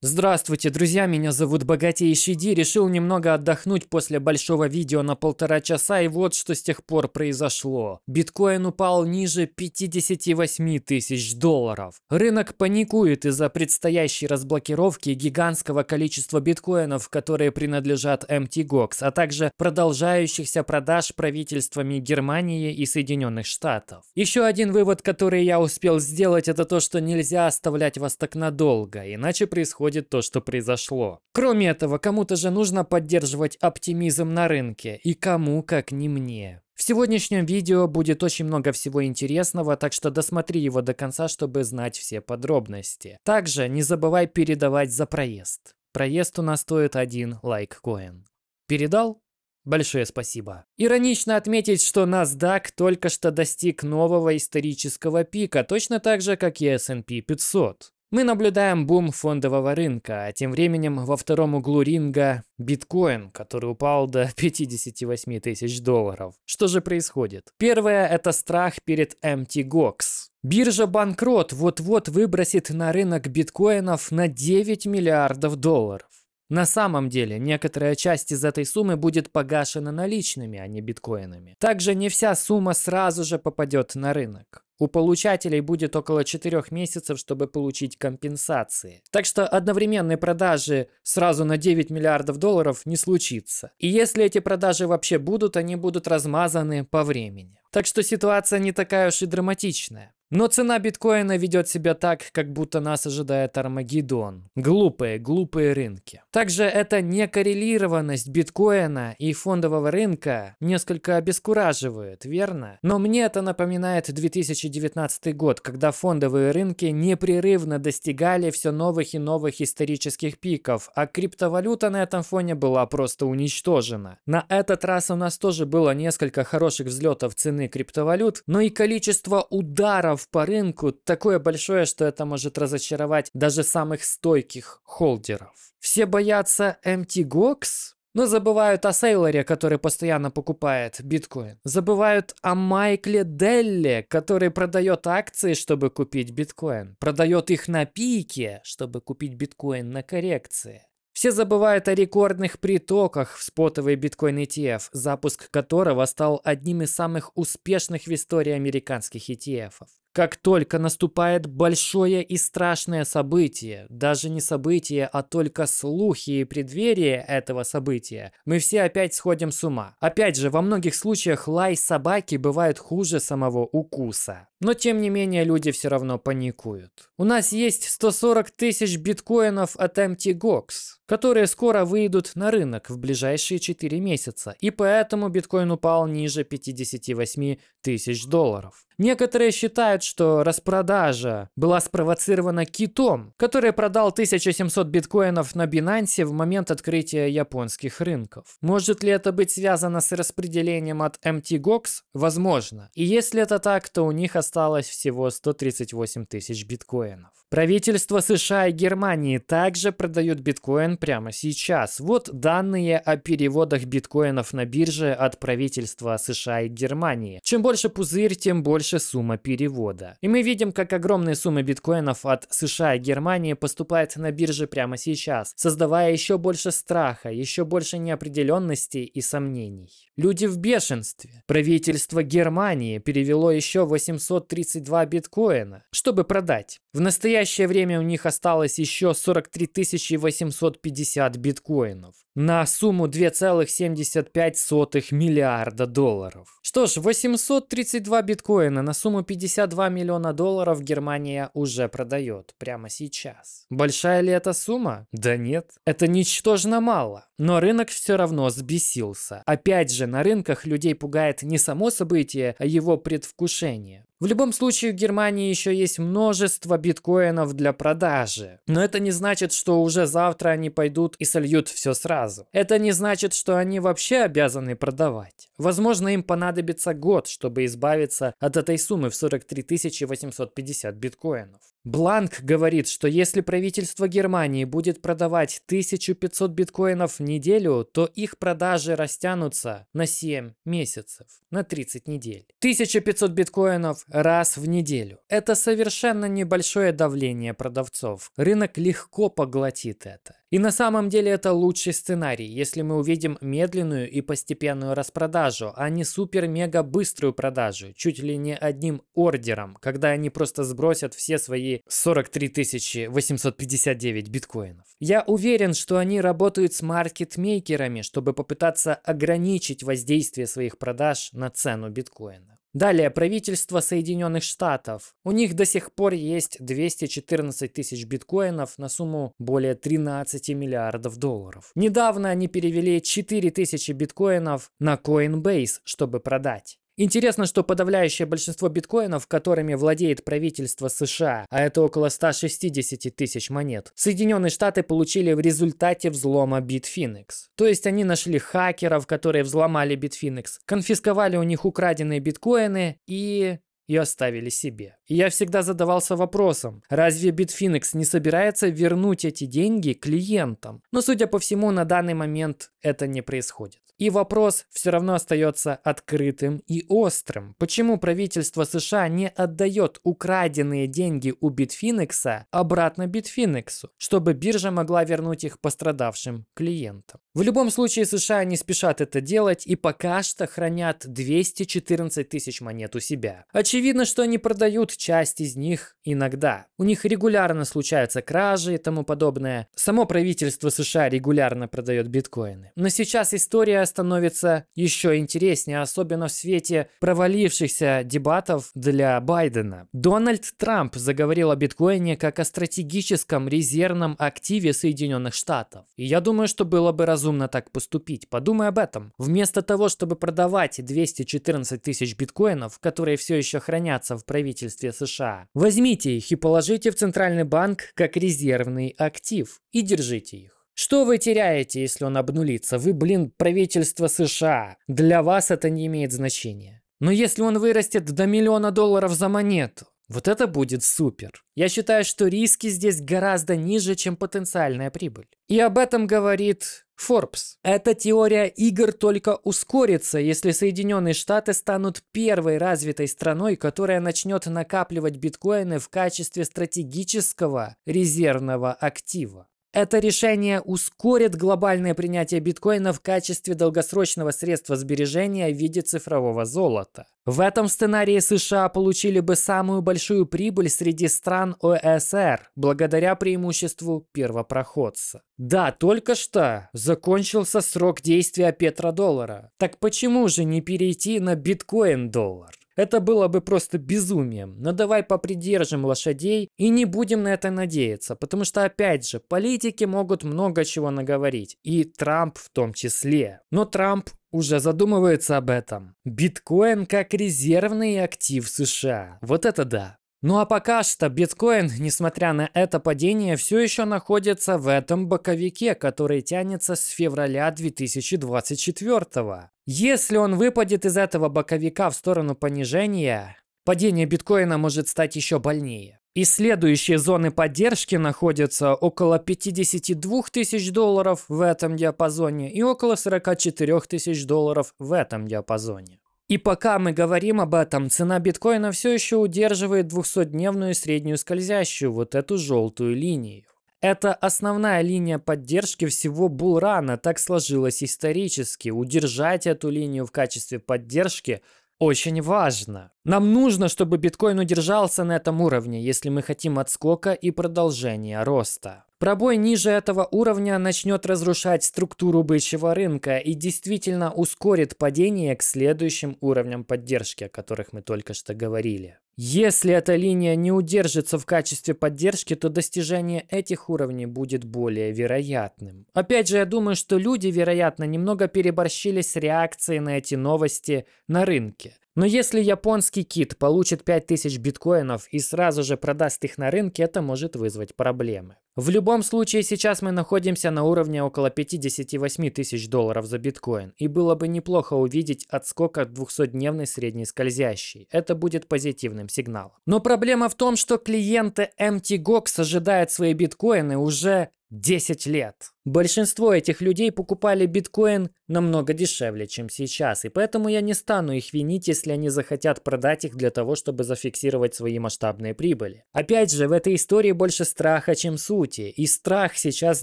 Здравствуйте, друзья, меня зовут Богатейший Ди. Решил немного отдохнуть после большого видео на полтора часа, и вот что с тех пор произошло. Биткоин упал ниже 58 тысяч долларов. Рынок паникует из-за предстоящей разблокировки гигантского количества биткоинов, которые принадлежат MTGOX, а также продолжающихся продаж правительствами Германии и Соединенных Штатов. Еще один вывод, который я успел сделать, это то, что нельзя оставлять вас так надолго, иначе происходит происходит то, что произошло. Кроме этого, кому-то же нужно поддерживать оптимизм на рынке. И кому, как не мне. В сегодняшнем видео будет очень много всего интересного, так что досмотри его до конца, чтобы знать все подробности. Также не забывай передавать за проезд. Проезд у нас стоит один лайк-коин. Передал? Большое спасибо. Иронично отметить, что NASDAQ только что достиг нового исторического пика, точно так же, как и S&P 500. Мы наблюдаем бум фондового рынка, а тем временем во втором углу ринга биткоин, который упал до 58 тысяч долларов. Что же происходит? Первое – это страх перед MTGOX. Биржа банкрот вот-вот выбросит на рынок биткоинов на 9 миллиардов долларов. На самом деле, некоторая часть из этой суммы будет погашена наличными, а не биткоинами. Также не вся сумма сразу же попадет на рынок. У получателей будет около 4 месяцев, чтобы получить компенсации. Так что одновременной продажи сразу на 9 миллиардов долларов не случится. И если эти продажи вообще будут, они будут размазаны по времени. Так что ситуация не такая уж и драматичная. Но цена биткоина ведет себя так, как будто нас ожидает Армагеддон. Глупые, глупые рынки. Также эта некоррелированность биткоина и фондового рынка несколько обескураживает, верно? Но мне это напоминает 2019 год, когда фондовые рынки непрерывно достигали все новых и новых исторических пиков, а криптовалюта на этом фоне была просто уничтожена. На этот раз у нас тоже было несколько хороших взлетов цены криптовалют, но и количество ударов ударов по рынку такое большое, что это может разочаровать даже самых стойких холдеров. Все боятся MTGOX, но забывают о Сейлоре, который постоянно покупает биткоин. Забывают о Майкле Делле, который продает акции, чтобы купить биткоин. Продает их на пике, чтобы купить биткоин на коррекции. Все забывают о рекордных притоках в спотовый биткоин ETF, запуск которого стал одним из самых успешных в истории американских ETF. Как только наступает большое и страшное событие, даже не событие, а только слухи и преддверие этого события, мы все опять сходим с ума. Опять же, во многих случаях лай собаки бывает хуже самого укуса. Но тем не менее люди все равно паникуют. У нас есть 140 тысяч биткоинов от MTGOX, которые скоро выйдут на рынок в ближайшие 4 месяца, и поэтому биткоин упал ниже 58 тысяч долларов. Некоторые считают, что распродажа была спровоцирована китом, который продал 1700 биткоинов на Binance в момент открытия японских рынков. Может ли это быть связано с распределением от MTGOX? Возможно. И если это так, то у них осталось всего 138 тысяч биткоинов. Правительство США и Германии также продают биткоин прямо сейчас. Вот данные о переводах биткоинов на бирже от правительства США и Германии. Чем больше пузырь, тем больше сумма перевода. И мы видим, как огромные суммы биткоинов от США и Германии поступают на бирже прямо сейчас, создавая еще больше страха, еще больше неопределенности и сомнений. Люди в бешенстве. Правительство Германии перевело еще 832 биткоина, чтобы продать. В настоящее время у них осталось еще 43 850 биткоинов на сумму 2,75 миллиарда долларов. Что ж, 832 биткоина на сумму 52 миллиона долларов Германия уже продает прямо сейчас. Большая ли эта сумма? Да нет. Это ничтожно мало. Но рынок все равно сбесился. Опять же, на рынках людей пугает не само событие, а его предвкушение. В любом случае, в Германии еще есть множество биткоинов для продажи. Но это не значит, что уже завтра они пойдут и сольют все сразу. Это не значит, что они вообще обязаны продавать. Возможно, им понадобится год, чтобы избавиться от этой суммы в 43 850 биткоинов. Бланк говорит, что если правительство Германии будет продавать 1500 биткоинов в неделю, то их продажи растянутся на 7 месяцев, на 30 недель. 1500 биткоинов раз в неделю. Это совершенно небольшое давление продавцов. Рынок легко поглотит это. И на самом деле это лучший сценарий, если мы увидим медленную и постепенную распродажу, а не супер-мега быструю продажу, чуть ли не одним ордером, когда они просто сбросят все свои 43 859 биткоинов. Я уверен, что они работают с маркетмейкерами, чтобы попытаться ограничить воздействие своих продаж на цену биткоина. Далее, правительство Соединенных Штатов. У них до сих пор есть 214 тысяч биткоинов на сумму более 13 миллиардов долларов. Недавно они перевели 4 тысячи биткоинов на Coinbase, чтобы продать. Интересно, что подавляющее большинство биткоинов, которыми владеет правительство США, а это около 160 тысяч монет, Соединенные Штаты получили в результате взлома Bitfinex. То есть они нашли хакеров, которые взломали Bitfinex, конфисковали у них украденные биткоины и и оставили себе. И я всегда задавался вопросом, разве Bitfinex не собирается вернуть эти деньги клиентам? Но судя по всему, на данный момент это не происходит. И вопрос все равно остается открытым и острым. Почему правительство США не отдает украденные деньги у Bitfinex обратно Bitfinex, чтобы биржа могла вернуть их пострадавшим клиентам? В любом случае США не спешат это делать и пока что хранят 214 тысяч монет у себя. Очевидно, что они продают часть из них иногда. У них регулярно случаются кражи и тому подобное. Само правительство США регулярно продает биткоины. Но сейчас история становится еще интереснее, особенно в свете провалившихся дебатов для Байдена. Дональд Трамп заговорил о биткоине как о стратегическом резервном активе Соединенных Штатов. И я думаю, что было бы разумно разумно так поступить. Подумай об этом. Вместо того, чтобы продавать 214 тысяч биткоинов, которые все еще хранятся в правительстве США, возьмите их и положите в Центральный банк как резервный актив и держите их. Что вы теряете, если он обнулится? Вы, блин, правительство США. Для вас это не имеет значения. Но если он вырастет до миллиона долларов за монету, вот это будет супер. Я считаю, что риски здесь гораздо ниже, чем потенциальная прибыль. И об этом говорит Forbes. Эта теория игр только ускорится, если Соединенные Штаты станут первой развитой страной, которая начнет накапливать биткоины в качестве стратегического резервного актива. Это решение ускорит глобальное принятие биткоина в качестве долгосрочного средства сбережения в виде цифрового золота. В этом сценарии США получили бы самую большую прибыль среди стран ОСР, благодаря преимуществу первопроходца. Да, только что закончился срок действия петродоллара. Так почему же не перейти на биткоин-доллар? Это было бы просто безумием. Но давай попридержим лошадей и не будем на это надеяться, потому что, опять же, политики могут много чего наговорить, и Трамп в том числе. Но Трамп уже задумывается об этом. Биткоин как резервный актив США. Вот это да. Ну а пока что биткоин, несмотря на это падение, все еще находится в этом боковике, который тянется с февраля 2024. Если он выпадет из этого боковика в сторону понижения, падение биткоина может стать еще больнее. И следующие зоны поддержки находятся около 52 тысяч долларов в этом диапазоне и около 44 тысяч долларов в этом диапазоне. И пока мы говорим об этом, цена биткоина все еще удерживает 200-дневную среднюю скользящую, вот эту желтую линию. Это основная линия поддержки всего булрана, так сложилось исторически. Удержать эту линию в качестве поддержки очень важно. Нам нужно, чтобы биткоин удержался на этом уровне, если мы хотим отскока и продолжения роста. Пробой ниже этого уровня начнет разрушать структуру бычьего рынка и действительно ускорит падение к следующим уровням поддержки, о которых мы только что говорили. Если эта линия не удержится в качестве поддержки, то достижение этих уровней будет более вероятным. Опять же, я думаю, что люди, вероятно, немного переборщили с реакцией на эти новости на рынке. Но если японский кит получит 5000 биткоинов и сразу же продаст их на рынке, это может вызвать проблемы. В любом случае, сейчас мы находимся на уровне около 58 тысяч долларов за биткоин, и было бы неплохо увидеть отскок от 200-дневной средней скользящей. Это будет позитивным сигналом. Но проблема в том, что клиенты MTGOX ожидают свои биткоины уже 10 лет. Большинство этих людей покупали биткоин намного дешевле, чем сейчас, и поэтому я не стану их винить, если они захотят продать их для того, чтобы зафиксировать свои масштабные прибыли. Опять же, в этой истории больше страха, чем сути, и страх сейчас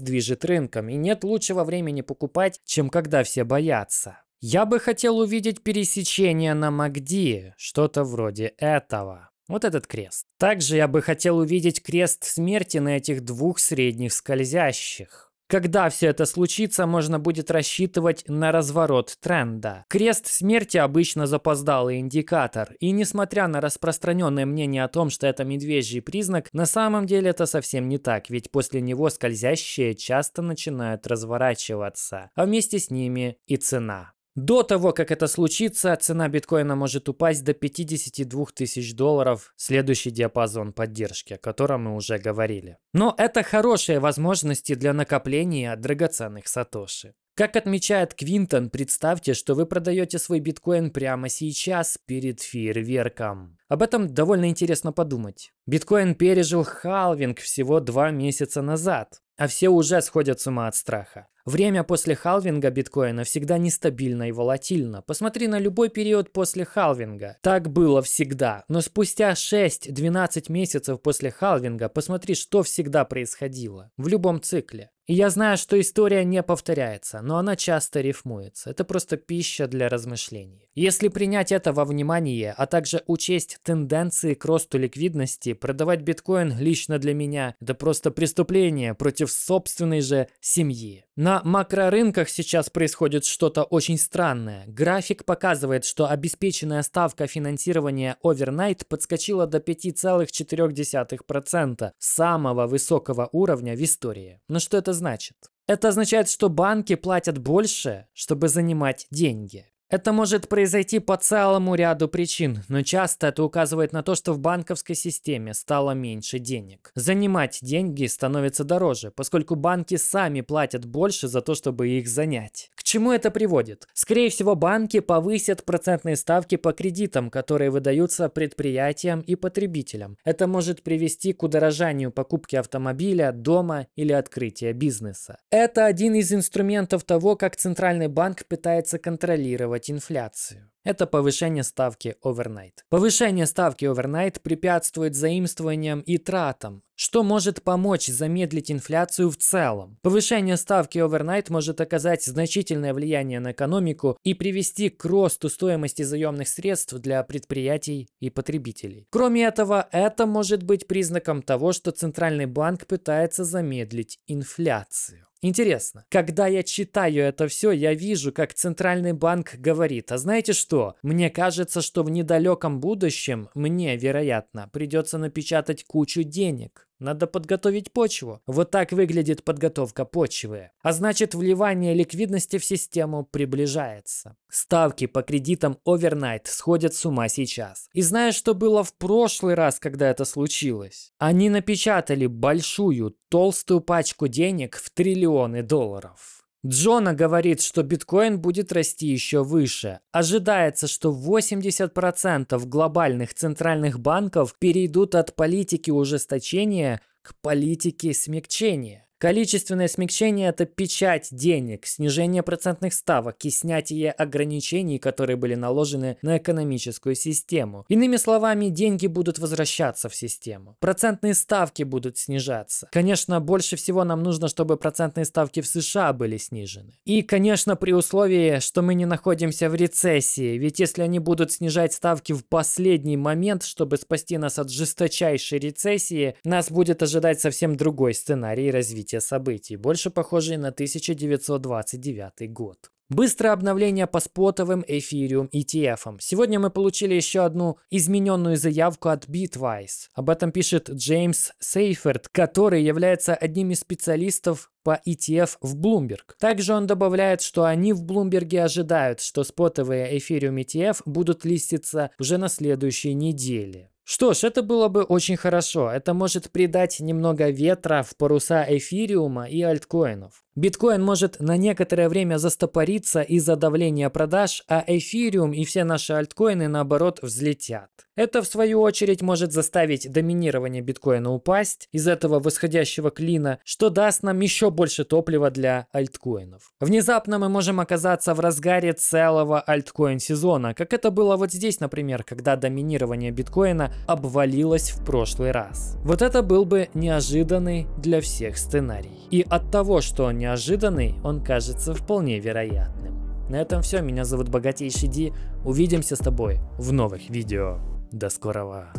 движет рынком, и нет лучшего времени покупать, чем когда все боятся. Я бы хотел увидеть пересечение на МАКДИ, что-то вроде этого. Вот этот крест. Также я бы хотел увидеть крест смерти на этих двух средних скользящих. Когда все это случится, можно будет рассчитывать на разворот тренда. Крест смерти обычно запоздалый индикатор, и несмотря на распространенное мнение о том, что это медвежий признак, на самом деле это совсем не так, ведь после него скользящие часто начинают разворачиваться, а вместе с ними и цена. До того, как это случится, цена биткоина может упасть до 52 тысяч долларов, следующий диапазон поддержки, о котором мы уже говорили. Но это хорошие возможности для накопления драгоценных сатоши. Как отмечает Квинтон, представьте, что вы продаете свой биткоин прямо сейчас перед фейерверком. Об этом довольно интересно подумать. Биткоин пережил халвинг всего два месяца назад, а все уже сходят с ума от страха. Время после халвинга биткоина всегда нестабильно и волатильно. Посмотри на любой период после халвинга. Так было всегда. Но спустя 6-12 месяцев после халвинга посмотри, что всегда происходило. В любом цикле. И я знаю, что история не повторяется, но она часто рифмуется. Это просто пища для размышлений. Если принять это во внимание, а также учесть тенденции к росту ликвидности, продавать биткоин лично для меня – это просто преступление против собственной же семьи. На макрорынках сейчас происходит что-то очень странное. График показывает, что обеспеченная ставка финансирования overnight подскочила до 5,4%, самого высокого уровня в истории. Но что это значит? Это означает, что банки платят больше, чтобы занимать деньги. Это может произойти по целому ряду причин, но часто это указывает на то, что в банковской системе стало меньше денег. Занимать деньги становится дороже, поскольку банки сами платят больше за то, чтобы их занять. К чему это приводит? Скорее всего, банки повысят процентные ставки по кредитам, которые выдаются предприятиям и потребителям. Это может привести к удорожанию покупки автомобиля, дома или открытия бизнеса. Это один из инструментов того, как Центральный банк пытается контролировать инфляцию. Это повышение ставки overnight. Повышение ставки overnight препятствует заимствованиям и тратам, что может помочь замедлить инфляцию в целом. Повышение ставки overnight может оказать значительное влияние на экономику и привести к росту стоимости заемных средств для предприятий и потребителей. Кроме этого, это может быть признаком того, что Центральный банк пытается замедлить инфляцию. Интересно, когда я читаю это все, я вижу, как Центральный банк говорит, а знаете что, мне кажется, что в недалеком будущем мне, вероятно, придется напечатать кучу денег. Надо подготовить почву. Вот так выглядит подготовка почвы. А значит, вливание ликвидности в систему приближается. Ставки по кредитам overnight сходят с ума сейчас. И знаешь, что было в прошлый раз, когда это случилось? Они напечатали большую, толстую пачку денег в триллионы долларов. Джона говорит, что биткоин будет расти еще выше. Ожидается, что 80% глобальных центральных банков перейдут от политики ужесточения к политике смягчения. Количественное смягчение – это печать денег, снижение процентных ставок и снятие ограничений, которые были наложены на экономическую систему. Иными словами, деньги будут возвращаться в систему. Процентные ставки будут снижаться. Конечно, больше всего нам нужно, чтобы процентные ставки в США были снижены. И, конечно, при условии, что мы не находимся в рецессии, ведь если они будут снижать ставки в последний момент, чтобы спасти нас от жесточайшей рецессии, нас будет ожидать совсем другой сценарий развития развития событий, больше похожий на 1929 год. Быстрое обновление по спотовым эфириум ETF. Сегодня мы получили еще одну измененную заявку от Bitwise. Об этом пишет Джеймс Сейферт, который является одним из специалистов по ETF в Bloomberg. Также он добавляет, что они в Bloomberg ожидают, что спотовые эфириум ETF будут листиться уже на следующей неделе. Что ж, это было бы очень хорошо. Это может придать немного ветра в паруса эфириума и альткоинов. Биткоин может на некоторое время застопориться из-за давления продаж, а эфириум и все наши альткоины наоборот взлетят. Это в свою очередь может заставить доминирование биткоина упасть из этого восходящего клина, что даст нам еще больше топлива для альткоинов. Внезапно мы можем оказаться в разгаре целого альткоин сезона, как это было вот здесь, например, когда доминирование биткоина обвалилось в прошлый раз. Вот это был бы неожиданный для всех сценарий. И от того, что он неожиданный, он кажется вполне вероятным. На этом все. Меня зовут Богатейший Ди. Увидимся с тобой в новых видео. До скорого.